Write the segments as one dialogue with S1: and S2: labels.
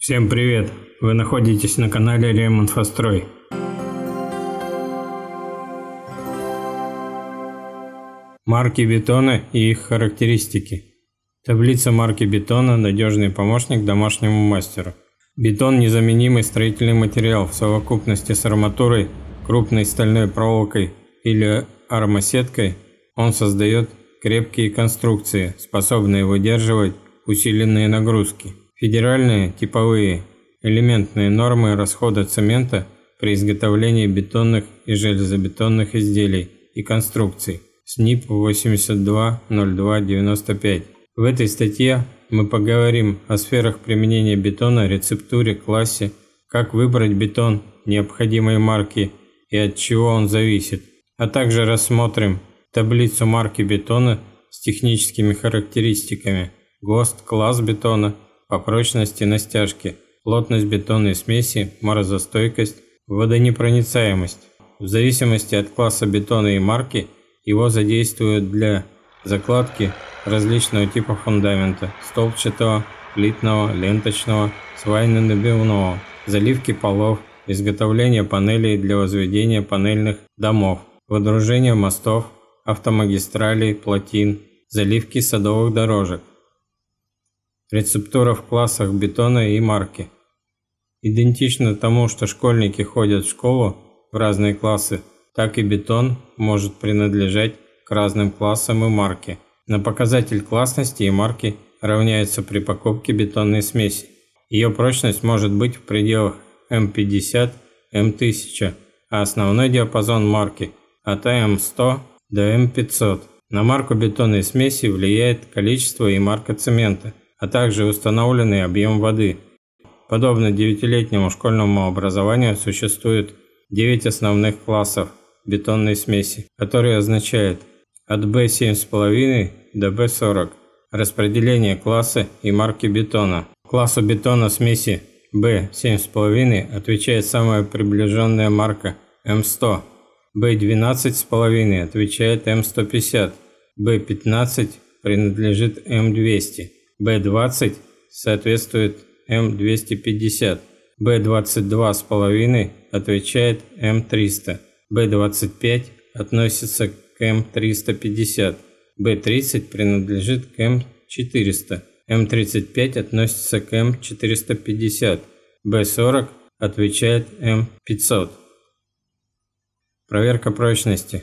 S1: Всем привет! Вы находитесь на канале Ремонтфострой. Марки бетона и их характеристики. Таблица марки бетона – надежный помощник домашнему мастеру. Бетон – незаменимый строительный материал в совокупности с арматурой, крупной стальной проволокой или армосеткой. Он создает крепкие конструкции, способные выдерживать усиленные нагрузки. Федеральные типовые элементные нормы расхода цемента при изготовлении бетонных и железобетонных изделий и конструкций СНИП 820295. В этой статье мы поговорим о сферах применения бетона, рецептуре, классе, как выбрать бетон необходимой марки и от чего он зависит, а также рассмотрим таблицу марки бетона с техническими характеристиками, ГОСТ, класс бетона, по прочности на стяжке, плотность бетонной смеси, морозостойкость, водонепроницаемость. В зависимости от класса бетона и марки его задействуют для закладки различного типа фундамента – столбчатого, плитного, ленточного, свайно-набивного, заливки полов, изготовления панелей для возведения панельных домов, водружения мостов, автомагистралей, плотин, заливки садовых дорожек. Рецептура в классах бетона и марки. Идентично тому, что школьники ходят в школу в разные классы, так и бетон может принадлежать к разным классам и марке. На показатель классности и марки равняется при покупке бетонной смеси. Ее прочность может быть в пределах М50, М1000, а основной диапазон марки от М100 до М500. На марку бетонной смеси влияет количество и марка цемента, а также установленный объем воды. Подобно девятилетнему школьному образованию существует 9 основных классов бетонной смеси, которые означают от B7,5 до B40. Распределение класса и марки бетона. Классу бетона смеси B7,5 отвечает самая приближенная марка М100. B12,5 отвечает М150. B15 принадлежит М200. B20 соответствует М250. B22,5 отвечает М300. B25 относится к М350. B30 принадлежит к М400. B35 относится к М450. B40 отвечает М500. Проверка прочности.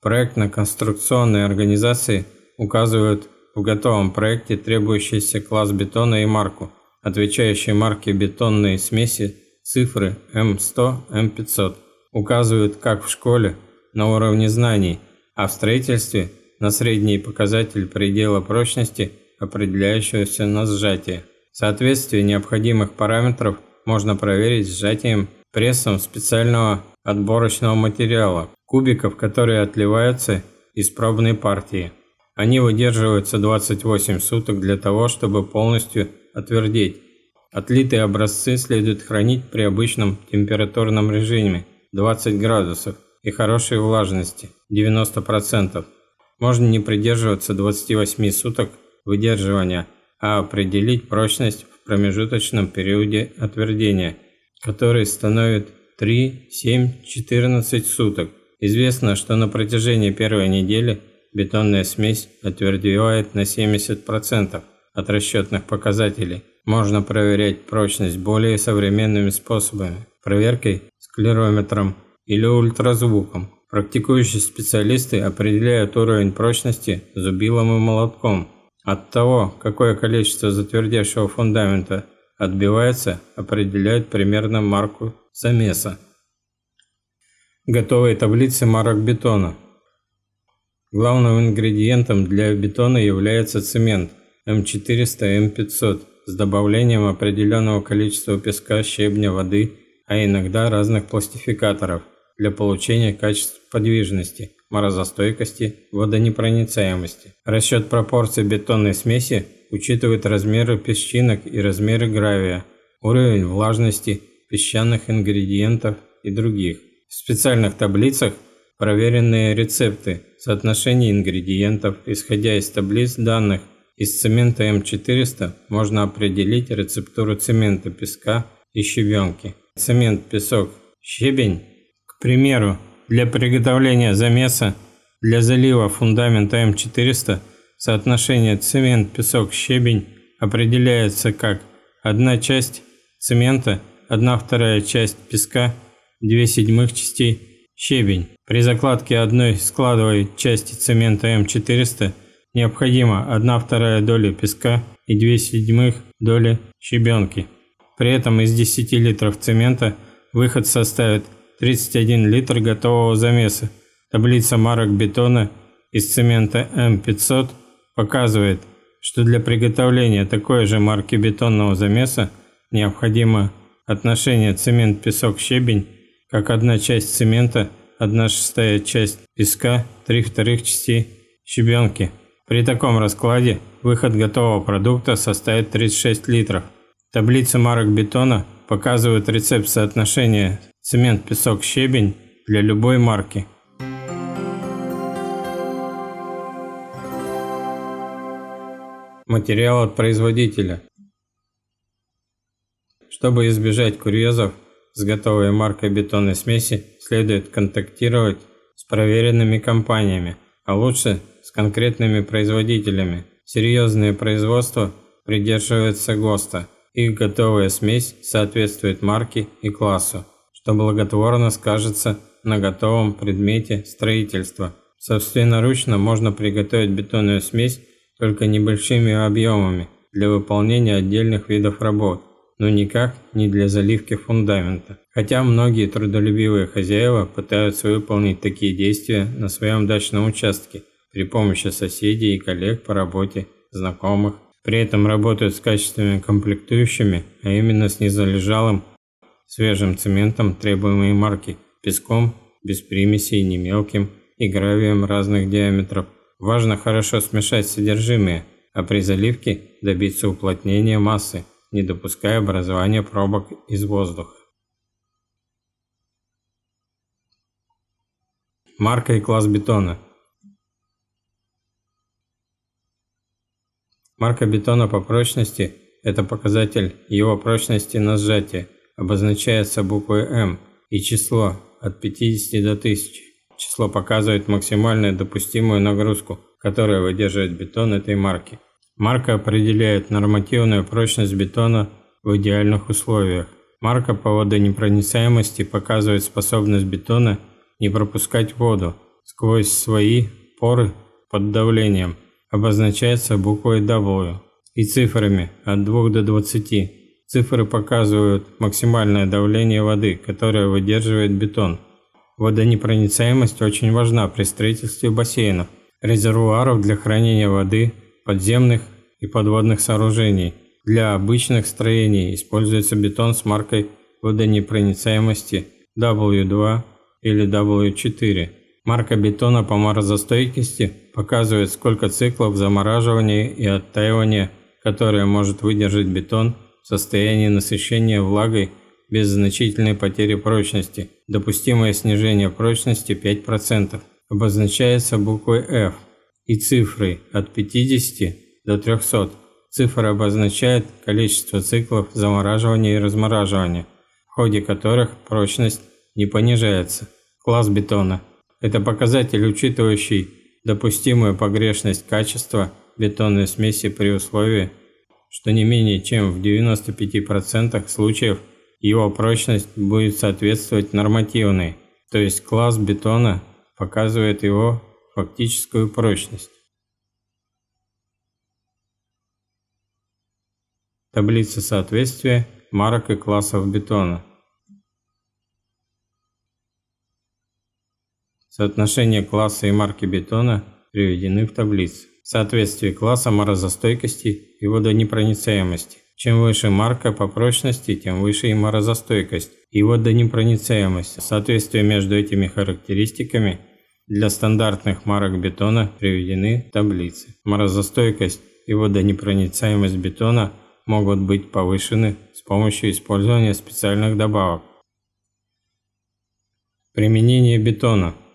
S1: Проектно-конструкционные организации указывают в готовом проекте требующийся класс бетона и марку, отвечающие марке бетонной смеси цифры М100, М500. Указывают как в школе на уровне знаний, а в строительстве на средний показатель предела прочности, определяющегося на сжатие. Соответствие необходимых параметров можно проверить сжатием прессом специального отборочного материала, кубиков, которые отливаются из пробной партии. Они выдерживаются 28 суток для того, чтобы полностью отвердеть. Отлитые образцы следует хранить при обычном температурном режиме 20 градусов и хорошей влажности 90%. Можно не придерживаться 28 суток выдерживания, а определить прочность в промежуточном периоде отвердения, который становится 3, 7, 14 суток. Известно, что на протяжении первой недели бетонная смесь отвердевает на 70% от расчетных показателей. Можно проверять прочность более современными способами. Проверкой склерометром или ультразвуком. Практикующие специалисты определяют уровень прочности зубилом и молотком. От того, какое количество затвердевшего фундамента отбивается, определяют примерно марку замеса. Готовые таблицы марок бетона – Главным ингредиентом для бетона является цемент М400 М500 с добавлением определенного количества песка, щебня, воды, а иногда разных пластификаторов для получения качеств подвижности, морозостойкости, водонепроницаемости. Расчет пропорций бетонной смеси учитывает размеры песчинок и размеры гравия, уровень влажности, песчаных ингредиентов и других. В специальных таблицах проверенные рецепты, соотношение ингредиентов, исходя из таблиц данных Из цемента М400 можно определить рецептуру цемента, песка и щебенки. Цемент, песок, щебень. К примеру, для приготовления замеса для залива фундамента М400 соотношение цемент, песок, щебень определяется как одна часть цемента, одна вторая часть песка, две седьмых частей щебень. При закладке одной складовой части цемента М400 необходимо одна вторая доля песка и две седьмых доли щебенки. При этом из 10 литров цемента выход составит 31 литр готового замеса. Таблица марок бетона из цемента М500 показывает, что для приготовления такой же марки бетонного замеса необходимо отношение цемент-песок-щебень как одна часть цемента, одна шестая часть песка, три вторых частей щебенки. При таком раскладе выход готового продукта составит 36 литров. Таблица марок бетона показывает рецепт соотношения цемент, песок, щебень для любой марки. Материал от производителя. Чтобы избежать курьезов с готовой маркой бетонной смеси, следует контактировать с проверенными компаниями, а лучше с конкретными производителями. Серьезные производства придерживаются ГОСТа. Их готовая смесь соответствует марке и классу, что благотворно скажется на готовом предмете строительства. Собственноручно можно приготовить бетонную смесь только небольшими объемами для выполнения отдельных видов работ, но никак не для заливки фундамента. Хотя многие трудолюбивые хозяева пытаются выполнить такие действия на своем дачном участке при помощи соседей и коллег по работе, знакомых, при этом работают с качественными комплектующими, а именно с незалежалым свежим цементом требуемой марки, песком, без примесей, не мелким и гравием разных диаметров. Важно хорошо смешать содержимое, а при заливке добиться уплотнения массы, не допуская образования пробок из воздуха. Марка и класс бетона – Марка бетона по прочности – это показатель его прочности на сжатие, обозначается буквой М, и число от 50 до 1000. Число показывает максимальную допустимую нагрузку, которая выдерживает бетон этой марки. Марка определяет нормативную прочность бетона в идеальных условиях. Марка по водонепроницаемости показывает способность бетона не пропускать воду сквозь свои поры под давлением – обозначается буквой W и цифрами от 2 до 20. Цифры показывают максимальное давление воды, которое выдерживает бетон. Водонепроницаемость очень важна при строительстве бассейнов, резервуаров для хранения воды, подземных и подводных сооружений. Для обычных строений используется бетон с маркой водонепроницаемости W2 или W4. Марка бетона по морозостойкости показывает, сколько циклов замораживания и оттаивания, которые может выдержать бетон в состоянии насыщения влагой без значительной потери прочности. Допустимое снижение прочности 5% обозначается буквой F и цифрой от 50 до 300. Цифра обозначает количество циклов замораживания и размораживания, в ходе которых прочность не понижается. Класс бетона – это показатель, учитывающий допустимую погрешность качества бетонной смеси при условии, что не менее чем в 95% случаев его прочность будет соответствовать нормативной, то есть класс бетона показывает его фактическую прочность. Таблица соответствия марок и классов бетона. Соотношение класса и марки бетона приведены в таблице. Соответствие класса морозостойкости и водонепроницаемости. Чем выше марка по прочности, тем выше и морозостойкость и водонепроницаемость. Соответствие между этими характеристиками для стандартных марок бетона приведены в таблице. Морозостойкость и водонепроницаемость бетона могут быть повышены с помощью использования специальных добавок. Применение бетона –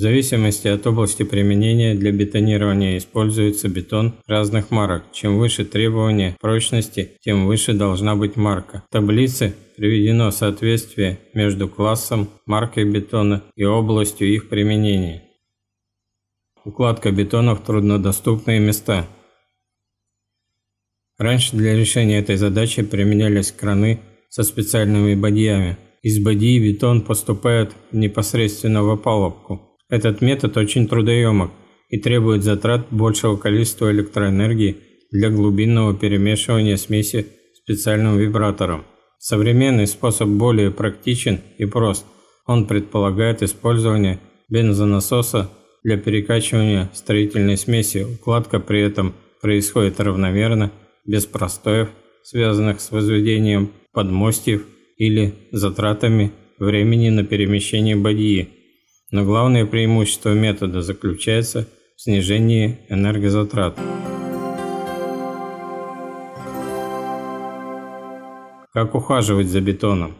S1: В зависимости от области применения для бетонирования используется бетон разных марок. Чем выше требования прочности, тем выше должна быть марка. В таблице приведено соответствие между классом, маркой бетона и областью их применения. Укладка бетона в труднодоступные места. Раньше для решения этой задачи применялись краны со специальными бадьями. Из бадьи бетон поступает непосредственно в опалубку. Этот метод очень трудоемок и требует затрат большего количества электроэнергии для глубинного перемешивания смеси специальным вибратором. Современный способ более практичен и прост. Он предполагает использование бензонасоса для перекачивания строительной смеси. Укладка при этом происходит равномерно, без простоев, связанных с возведением подмостьев или затратами времени на перемещение бадьи. Но главное преимущество метода заключается в снижении энергозатрат. Как ухаживать за бетоном?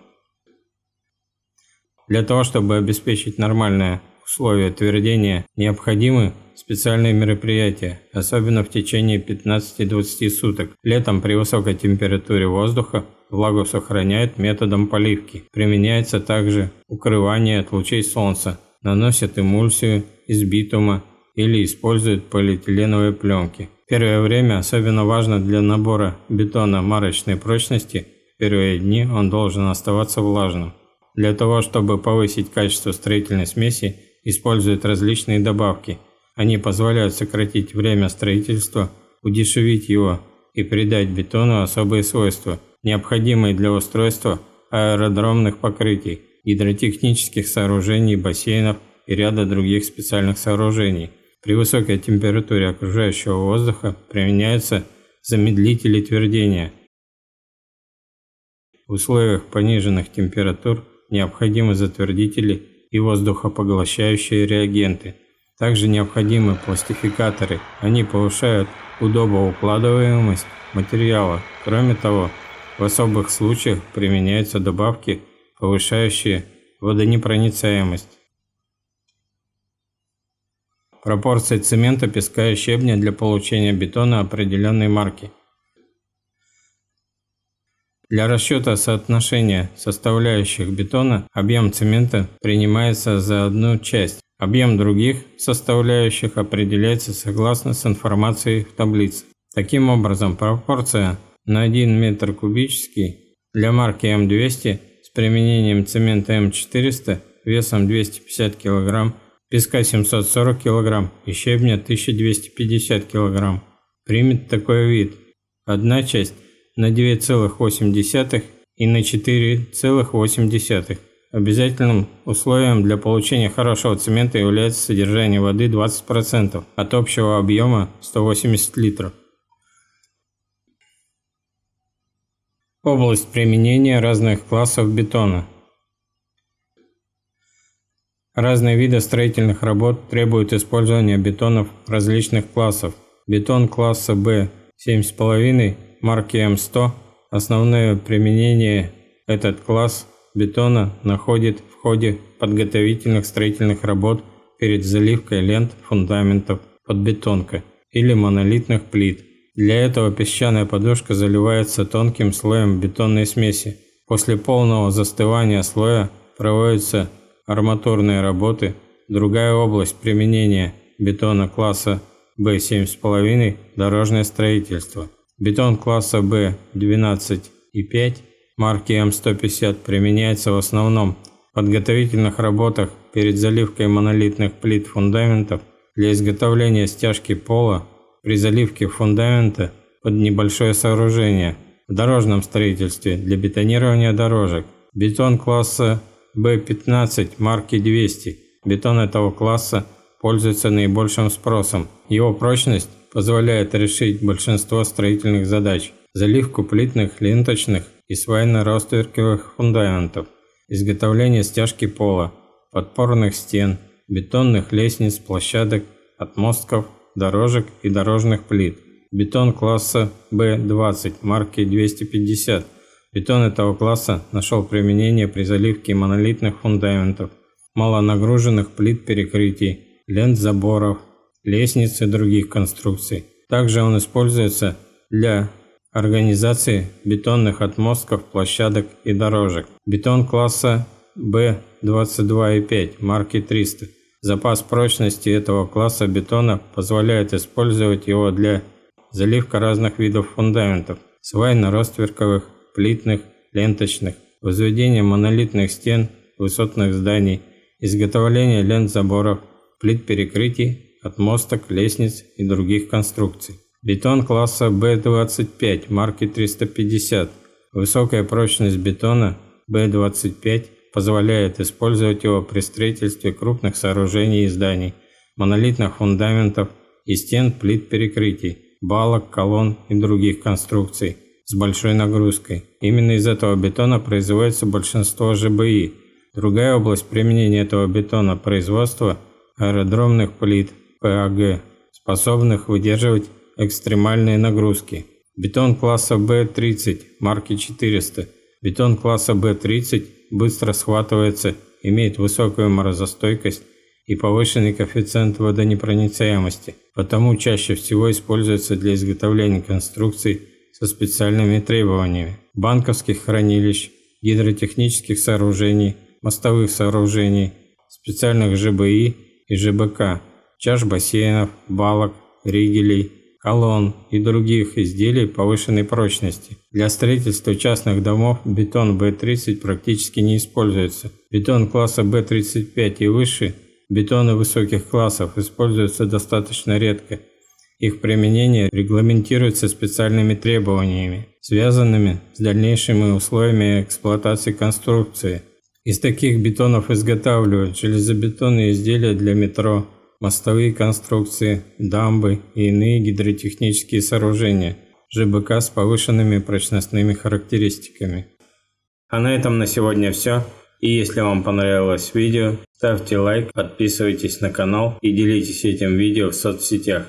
S1: Для того, чтобы обеспечить нормальное условия твердения, необходимы специальные мероприятия, особенно в течение 15-20 суток. Летом при высокой температуре воздуха влагу сохраняют методом поливки. Применяется также укрывание от лучей солнца наносят эмульсию из битума или используют полиэтиленовые пленки. Первое время особенно важно для набора бетона марочной прочности, первые дни он должен оставаться влажным. Для того, чтобы повысить качество строительной смеси, используют различные добавки. Они позволяют сократить время строительства, удешевить его и придать бетону особые свойства, необходимые для устройства аэродромных покрытий гидротехнических сооружений, бассейнов и ряда других специальных сооружений. При высокой температуре окружающего воздуха применяются замедлители твердения. В условиях пониженных температур необходимы затвердители и воздухопоглощающие реагенты. Также необходимы пластификаторы. Они повышают удобоукладываемость материала. Кроме того, в особых случаях применяются добавки повышающие водонепроницаемость. Пропорции цемента, песка и щебня для получения бетона определенной марки. Для расчета соотношения составляющих бетона объем цемента принимается за одну часть. Объем других составляющих определяется согласно с информацией в таблице. Таким образом, пропорция на 1 метр кубический для марки М200 с применением цемента М400 весом 250 кг, песка 740 кг и щебня 1250 кг примет такой вид. Одна часть на 2,8 и на 4,8. Обязательным условием для получения хорошего цемента является содержание воды 20% от общего объема 180 литров. Область применения разных классов бетона. Разные виды строительных работ требуют использования бетонов различных классов. Бетон класса B 7,5 марки М100. Основное применение этот класс бетона находит в ходе подготовительных строительных работ перед заливкой лент фундаментов под бетонкой или монолитных плит – для этого песчаная подушка заливается тонким слоем бетонной смеси. После полного застывания слоя проводятся арматурные работы. Другая область применения бетона класса B7,5 – дорожное строительство. Бетон класса B 12,5 марки М150 применяется в основном в подготовительных работах перед заливкой монолитных плит фундаментов для изготовления стяжки пола при заливке фундамента под небольшое сооружение в дорожном строительстве для бетонирования дорожек. Бетон класса B15 марки 200. Бетон этого класса пользуется наибольшим спросом. Его прочность позволяет решить большинство строительных задач. Заливку плитных, ленточных и свайно-ростверковых фундаментов, изготовление стяжки пола, подпорных стен, бетонных лестниц, площадок, отмостков, дорожек и дорожных плит. Бетон класса B20 марки 250. Бетон этого класса нашел применение при заливке монолитных фундаментов малонагруженных плит перекрытий, лент заборов, лестниц и других конструкций. Также он используется для организации бетонных отмостков, площадок и дорожек. Бетон класса B22,5 марки 300. Запас прочности этого класса бетона позволяет использовать его для заливка разных видов фундаментов, свайно-ростверковых, плитных, ленточных, возведения монолитных стен, высотных зданий, изготовления лент заборов, плит перекрытий, отмосток, лестниц и других конструкций. Бетон класса B25 марки 350. Высокая прочность бетона B25 позволяет использовать его при строительстве крупных сооружений и зданий, монолитных фундаментов и стен плит перекрытий, балок, колонн и других конструкций с большой нагрузкой. Именно из этого бетона производится большинство ЖБИ. Другая область применения этого бетона – производство аэродромных плит ПАГ, способных выдерживать экстремальные нагрузки. Бетон класса B30 марки 400. Бетон класса B30 быстро схватывается, имеет высокую морозостойкость и повышенный коэффициент водонепроницаемости, потому чаще всего используется для изготовления конструкций со специальными требованиями, банковских хранилищ, гидротехнических сооружений, мостовых сооружений, специальных ЖБИ и ЖБК, чаш бассейнов, балок, ригелей, колонн и других изделий повышенной прочности. Для строительства частных домов бетон B30 практически не используется. Бетон класса B35 и выше, бетоны высоких классов используются достаточно редко. Их применение регламентируется специальными требованиями, связанными с дальнейшими условиями эксплуатации конструкции. Из таких бетонов изготавливают железобетонные изделия для метро, мостовые конструкции, дамбы и иные гидротехнические сооружения, ЖБК с повышенными прочностными характеристиками. А на этом на сегодня все. И если вам понравилось видео, ставьте лайк, подписывайтесь на канал и делитесь этим видео в соцсетях.